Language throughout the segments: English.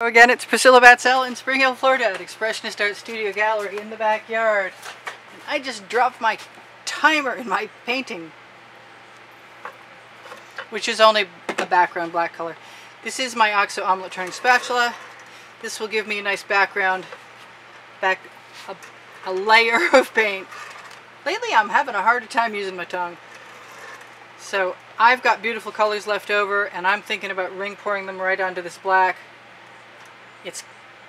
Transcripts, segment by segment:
Again, it's Priscilla Batzell in Spring Hill, Florida at Expressionist Art Studio Gallery in the backyard. And I just dropped my timer in my painting, which is only a background black color. This is my OXO omelet turning spatula. This will give me a nice background, back a, a layer of paint. Lately I'm having a harder time using my tongue. So I've got beautiful colors left over and I'm thinking about ring pouring them right onto this black. It's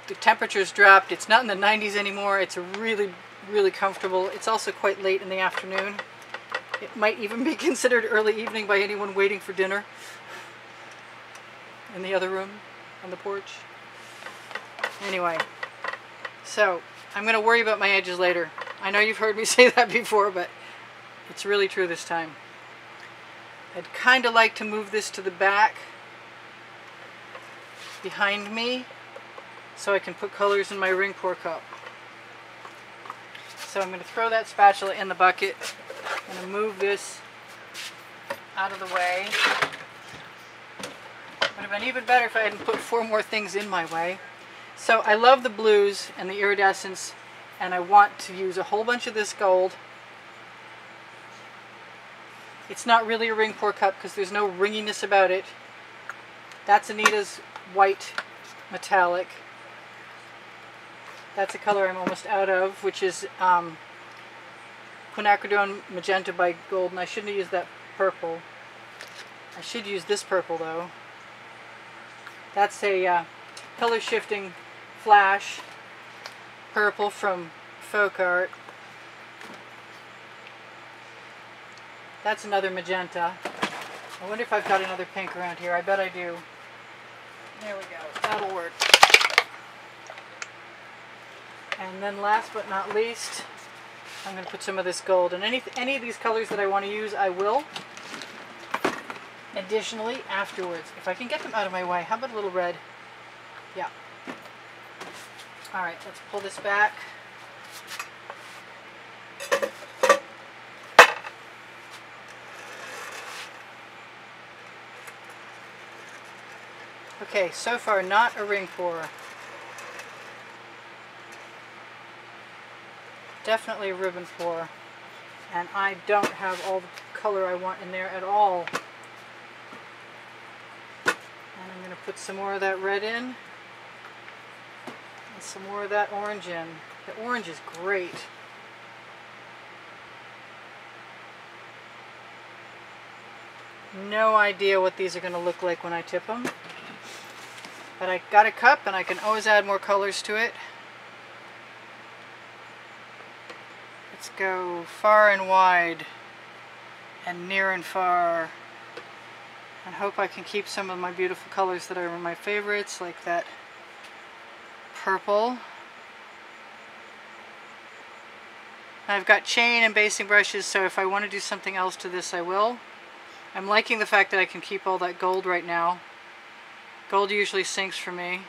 the temperature's dropped. It's not in the 90s anymore. It's really, really comfortable. It's also quite late in the afternoon. It might even be considered early evening by anyone waiting for dinner in the other room on the porch. Anyway, so I'm going to worry about my edges later. I know you've heard me say that before, but it's really true this time. I'd kind of like to move this to the back behind me so I can put colors in my ring pour cup. So I'm going to throw that spatula in the bucket. I'm going to move this out of the way. Would have been even better if I hadn't put four more things in my way. So I love the blues and the iridescence and I want to use a whole bunch of this gold. It's not really a ring pour cup because there's no ringiness about it. That's Anita's white metallic. That's a color I'm almost out of, which is um, quinacridone magenta by gold, and I shouldn't have used that purple. I should use this purple though. That's a uh, color shifting flash purple from folk art. That's another magenta. I wonder if I've got another pink around here. I bet I do. There we go. That'll work. And then last but not least, I'm going to put some of this gold. And any, any of these colors that I want to use, I will. Additionally, afterwards, if I can get them out of my way, how about a little red? Yeah. Alright, let's pull this back. Okay, so far not a ring pour. Definitely a ribbon pour. And I don't have all the color I want in there at all. And I'm going to put some more of that red in. And some more of that orange in. The orange is great. No idea what these are going to look like when I tip them. But I got a cup and I can always add more colors to it. Let's go far and wide and near and far and hope I can keep some of my beautiful colors that are my favorites like that purple. I've got chain and basting brushes so if I want to do something else to this I will. I'm liking the fact that I can keep all that gold right now. Gold usually sinks for me.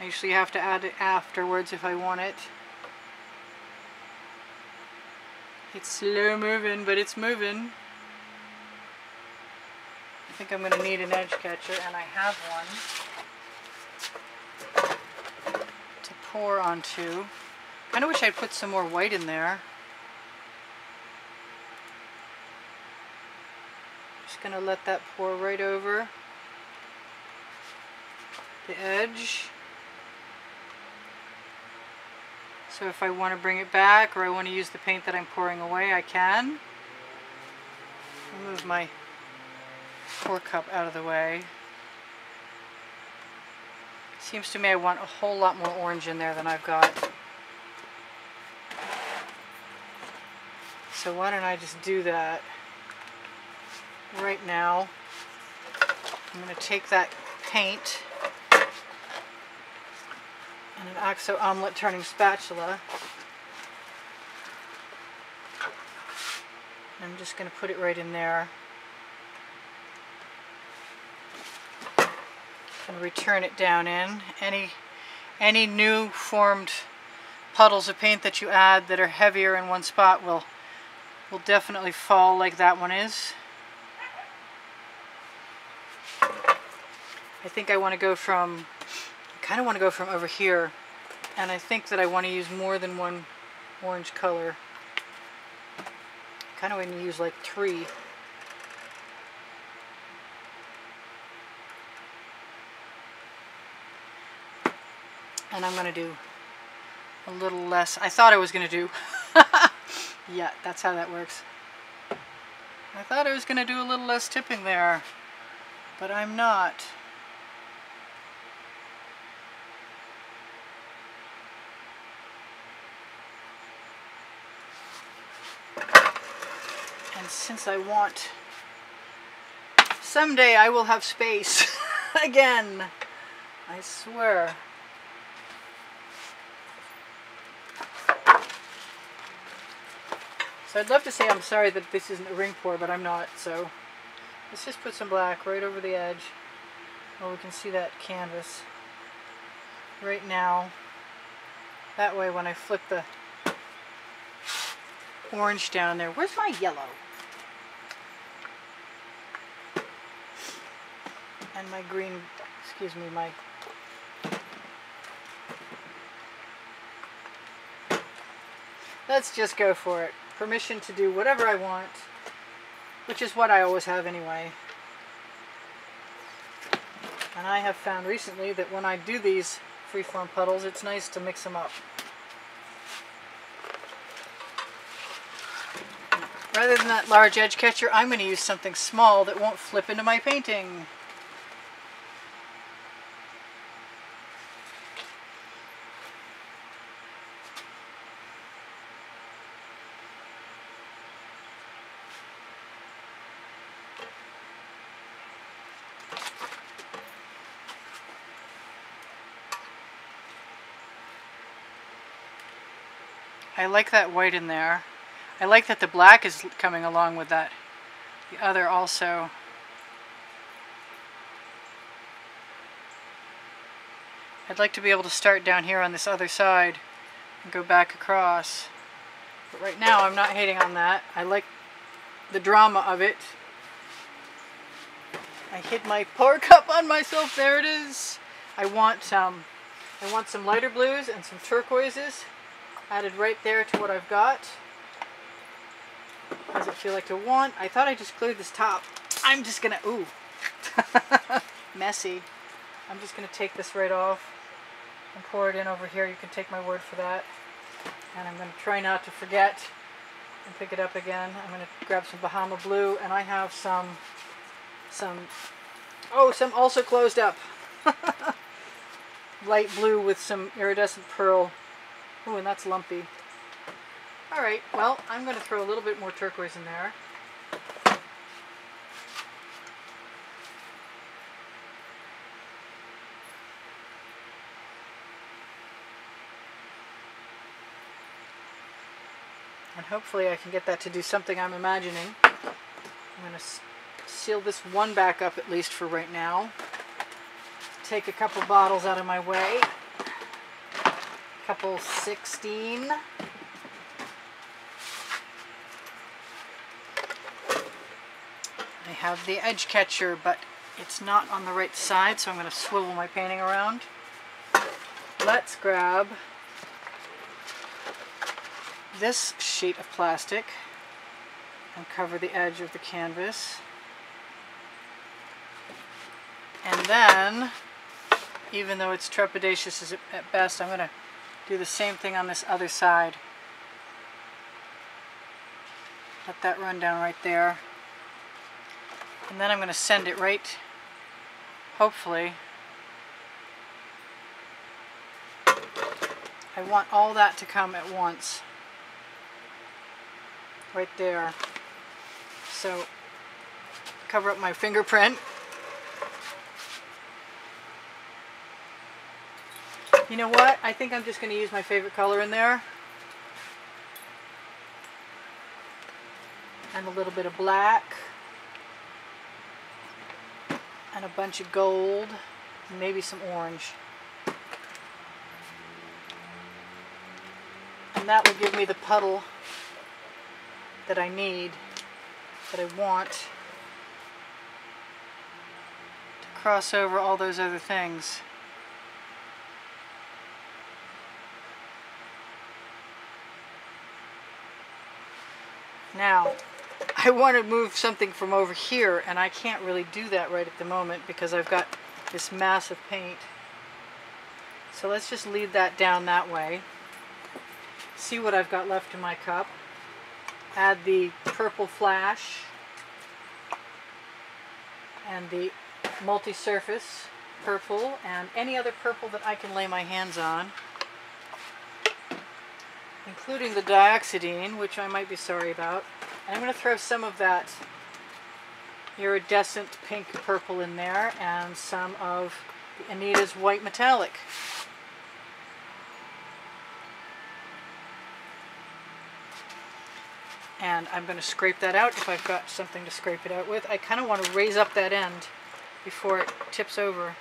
I usually have to add it afterwards if I want it. It's slow moving, but it's moving. I think I'm going to need an edge catcher, and I have one to pour onto. kind of wish I'd put some more white in there. Just going to let that pour right over the edge. So if I want to bring it back or I want to use the paint that I'm pouring away, I can. move my pour cup out of the way. Seems to me I want a whole lot more orange in there than I've got. So why don't I just do that right now. I'm going to take that paint an OXO omelet turning spatula. I'm just going to put it right in there. And return it down in. Any, any new formed puddles of paint that you add that are heavier in one spot will, will definitely fall like that one is. I think I want to go from kind of want to go from over here and I think that I want to use more than one orange color. kind of want to use like three. And I'm going to do a little less. I thought I was going to do. yeah, that's how that works. I thought I was going to do a little less tipping there, but I'm not. And since I want, someday I will have space again, I swear. So I'd love to say I'm sorry that this isn't a ring pour, but I'm not. So let's just put some black right over the edge. Well, we can see that canvas right now. That way when I flip the orange down there, where's my yellow? And my green, excuse me, my Let's just go for it permission to do whatever I want, which is what I always have anyway. And I have found recently that when I do these freeform puddles, it's nice to mix them up. Rather than that large edge catcher, I'm going to use something small that won't flip into my painting. I like that white in there. I like that the black is coming along with that. The other also. I'd like to be able to start down here on this other side and go back across. But right now I'm not hating on that. I like the drama of it. I hit my pour cup on myself. There it is. I want um, I want some lighter blues and some turquoises added right there to what I've got. Does it feel like to want? I thought I just cleared this top. I'm just gonna, ooh, messy. I'm just gonna take this right off and pour it in over here. You can take my word for that. And I'm gonna try not to forget and pick it up again. I'm gonna grab some Bahama Blue and I have some, some, oh, some also closed up. Light blue with some iridescent pearl Oh, and that's lumpy. Alright, well, I'm going to throw a little bit more turquoise in there. And hopefully I can get that to do something I'm imagining. I'm going to seal this one back up at least for right now. Take a couple bottles out of my way couple 16. I have the edge catcher, but it's not on the right side, so I'm going to swivel my painting around. Let's grab this sheet of plastic and cover the edge of the canvas. And then, even though it's trepidatious at best, I'm going to do the same thing on this other side. Let that run down right there. And then I'm going to send it right, hopefully. I want all that to come at once. Right there. So, cover up my fingerprint. You know what? I think I'm just going to use my favorite color in there. And a little bit of black. And a bunch of gold. Maybe some orange. And that will give me the puddle that I need, that I want to cross over all those other things. Now, I want to move something from over here, and I can't really do that right at the moment because I've got this mass of paint. So let's just lead that down that way. See what I've got left in my cup. Add the purple flash and the multi-surface purple and any other purple that I can lay my hands on including the dioxazine which I might be sorry about and I'm going to throw some of that iridescent pink purple in there and some of Anita's white metallic and I'm going to scrape that out if I've got something to scrape it out with. I kind of want to raise up that end before it tips over.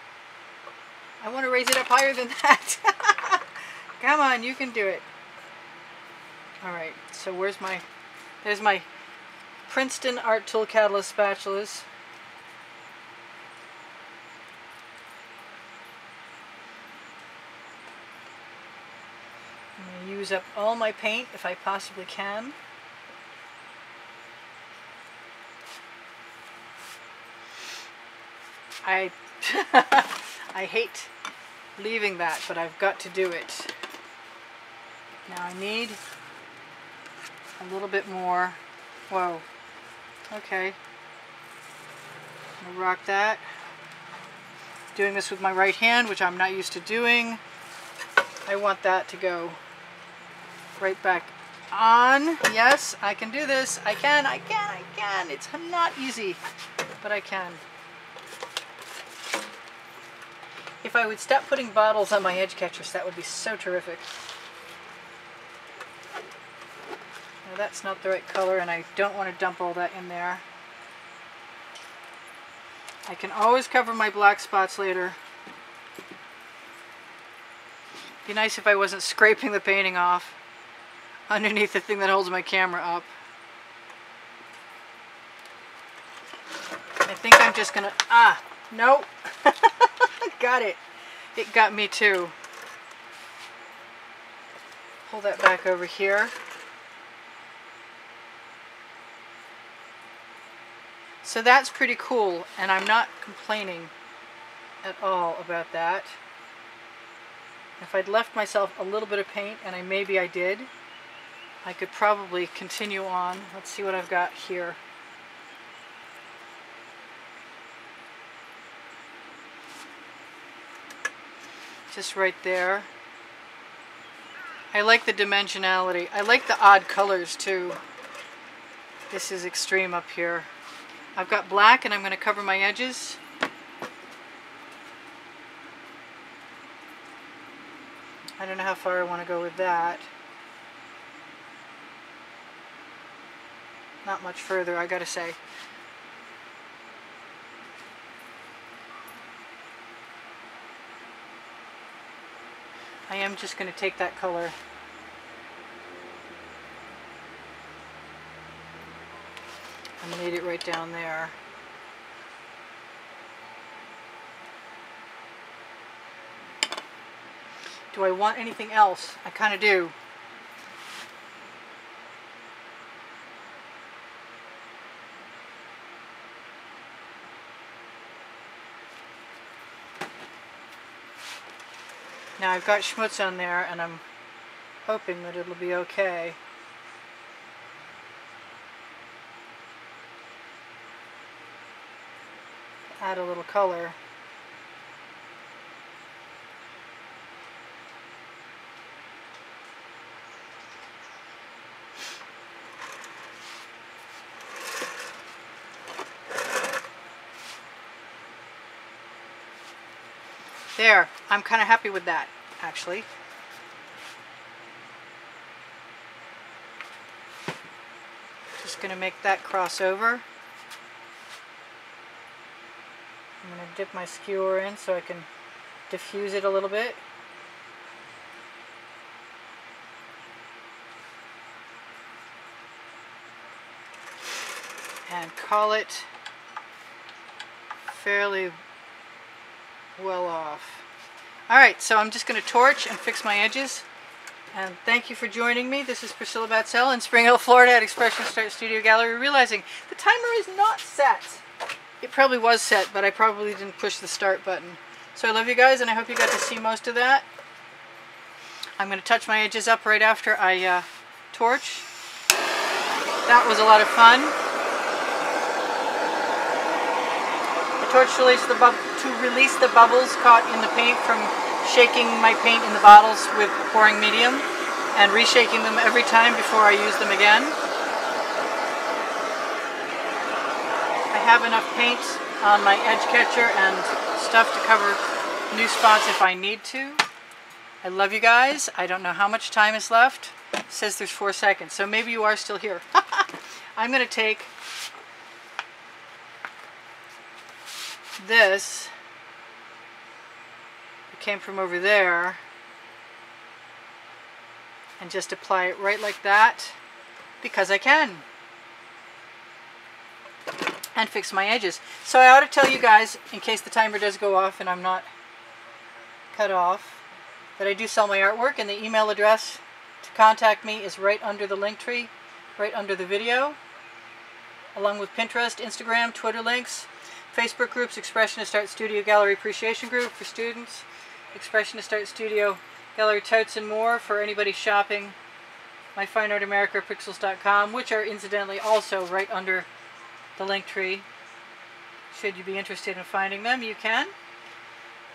I want to raise it up higher than that. Come on, you can do it. Alright, so where's my, there's my Princeton Art Tool Catalyst spatulas. I'm to use up all my paint if I possibly can. I I hate leaving that, but I've got to do it. Now I need a little bit more. Whoa. Okay. Rock that. Doing this with my right hand, which I'm not used to doing. I want that to go right back on. Yes, I can do this. I can, I can, I can. It's not easy, but I can. If I would stop putting bottles on my edge catchers, that would be so terrific. Now that's not the right color and I don't want to dump all that in there. I can always cover my black spots later. Be nice if I wasn't scraping the painting off underneath the thing that holds my camera up. I think I'm just gonna, ah, nope. got it. It got me too. Pull that back over here. So that's pretty cool, and I'm not complaining at all about that. If I'd left myself a little bit of paint, and I maybe I did, I could probably continue on. Let's see what I've got here. just right there. I like the dimensionality. I like the odd colors too. This is extreme up here. I've got black and I'm going to cover my edges. I don't know how far I want to go with that. Not much further, I gotta say. I am just going to take that color and lead it right down there. Do I want anything else? I kind of do. Now I've got schmutz on there and I'm hoping that it'll be okay. Add a little color. There, I'm kind of happy with that, actually. Just going to make that cross over. I'm going to dip my skewer in so I can diffuse it a little bit. And call it fairly well off. Alright, so I'm just going to torch and fix my edges. And thank you for joining me. This is Priscilla Batzell in Spring Hill, Florida at Expressionist Art Studio Gallery, realizing the timer is not set. It probably was set, but I probably didn't push the start button. So I love you guys, and I hope you got to see most of that. I'm going to touch my edges up right after I uh, torch. That was a lot of fun. I torched to release, the to release the bubbles caught in the paint from shaking my paint in the bottles with pouring medium and reshaking them every time before I use them again. I have enough paint on my edge catcher and stuff to cover new spots if I need to. I love you guys. I don't know how much time is left. It says there's four seconds, so maybe you are still here. I'm going to take this It came from over there and just apply it right like that because I can and fix my edges. So I ought to tell you guys, in case the timer does go off and I'm not cut off, that I do sell my artwork and the email address to contact me is right under the link tree, right under the video, along with Pinterest, Instagram, Twitter links, Facebook groups, Expressionist Art Studio Gallery Appreciation Group for students, Expressionist Art Studio, Gallery Totes and more for anybody shopping. My Fine Art America Pixels.com, which are incidentally also right under the link tree. Should you be interested in finding them, you can.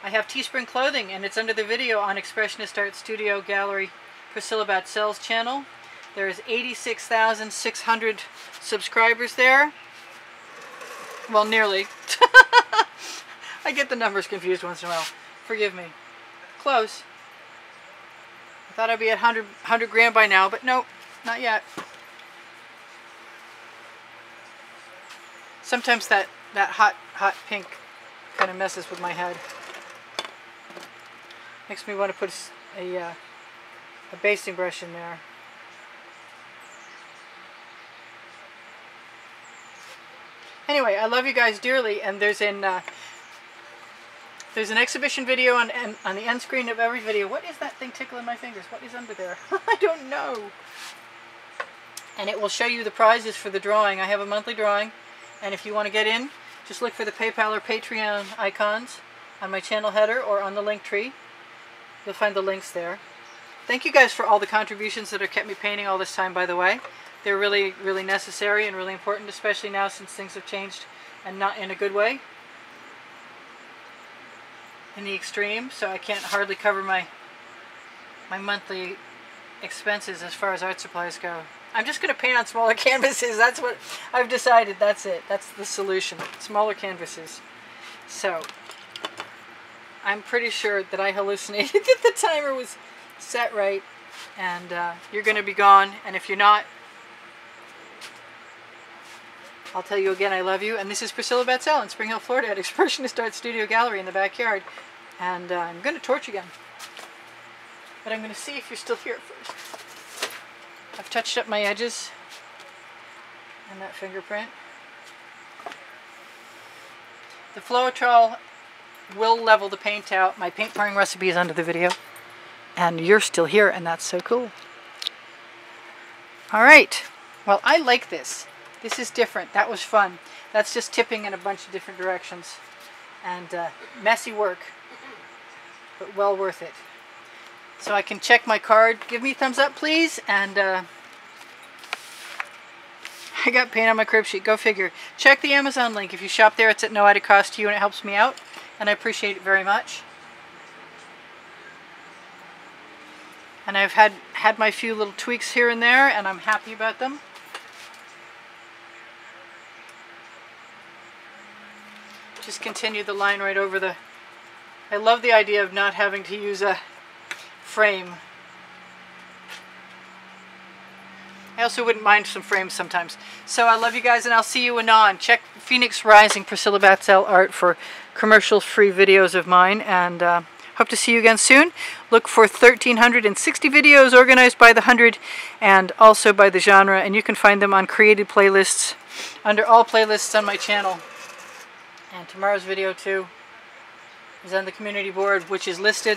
I have Teespring clothing, and it's under the video on Expressionist Art Studio Gallery Priscilla Batzell's channel. There's 86,600 subscribers there. Well, nearly. I get the numbers confused once in a while. Forgive me. Close. I thought I'd be at 100, 100 grand by now, but nope, not yet. Sometimes that, that hot, hot pink kind of messes with my head. Makes me want to put a, uh, a basting brush in there. Anyway, I love you guys dearly, and there's in uh, there's an exhibition video on, on the end screen of every video. What is that thing tickling my fingers? What is under there? I don't know. And it will show you the prizes for the drawing. I have a monthly drawing. And if you want to get in, just look for the PayPal or Patreon icons on my channel header or on the link tree. You'll find the links there. Thank you guys for all the contributions that have kept me painting all this time, by the way. They're really, really necessary and really important, especially now since things have changed and not in a good way in the extreme, so I can't hardly cover my my monthly expenses as far as art supplies go. I'm just going to paint on smaller canvases. That's what I've decided. That's it. That's the solution. Smaller canvases. So, I'm pretty sure that I hallucinated that the timer was set right. And uh, you're going to be gone. And if you're not, I'll tell you again I love you. And this is Priscilla Batzell in Spring Hill, Florida at Expressionist Art Studio Gallery in the backyard. And uh, I'm going to torch again. But I'm going to see if you're still here first. I've touched up my edges and that fingerprint. The Floetrol will level the paint out. My paint pouring recipe is under the video. And you're still here, and that's so cool. All right. Well, I like this. This is different. That was fun. That's just tipping in a bunch of different directions. And uh, messy work, but well worth it. So I can check my card. Give me a thumbs up, please. And uh, I got paint on my crib sheet. Go figure. Check the Amazon link. If you shop there, it's at no added cost to you, and it helps me out. And I appreciate it very much. And I've had, had my few little tweaks here and there, and I'm happy about them. just continue the line right over the... I love the idea of not having to use a frame. I also wouldn't mind some frames sometimes. So I love you guys and I'll see you anon. Check Phoenix Rising Priscilla Batzell art for commercial-free videos of mine and uh, hope to see you again soon. Look for 1,360 videos organized by the 100 and also by the genre and you can find them on created playlists under all playlists on my channel. And tomorrow's video too is on the community board, which is listed